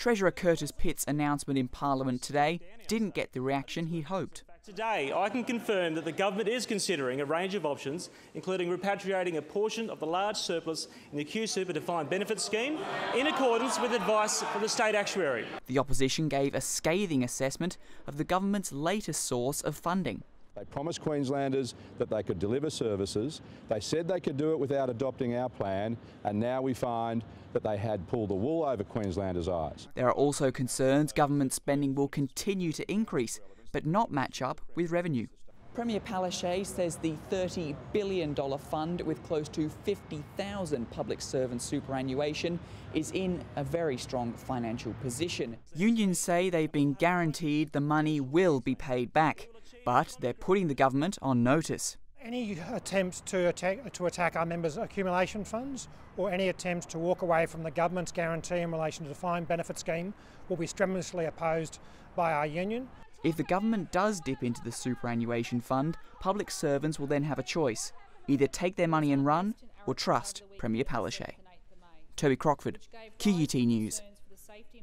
Treasurer Curtis Pitt's announcement in Parliament today didn't get the reaction he hoped. Today, I can confirm that the government is considering a range of options, including repatriating a portion of the large surplus in the Q Super defined benefit scheme, in accordance with advice from the state actuary. The opposition gave a scathing assessment of the government's latest source of funding. They promised Queenslanders that they could deliver services. They said they could do it without adopting our plan, and now we find that they had pulled the wool over Queenslanders' eyes. There are also concerns government spending will continue to increase but not match up with revenue. Premier Palaszczuk says the $30 billion fund with close to 50,000 public servant superannuation is in a very strong financial position. Unions say they've been guaranteed the money will be paid back, but they're putting the government on notice. Any attempts to attack, to attack our members' accumulation funds or any attempts to walk away from the government's guarantee in relation to the defined benefit scheme will be strenuously opposed by our union. If the government does dip into the superannuation fund, public servants will then have a choice either take their money and run or trust Premier Palaszczuk. Toby Crockford, QUT News.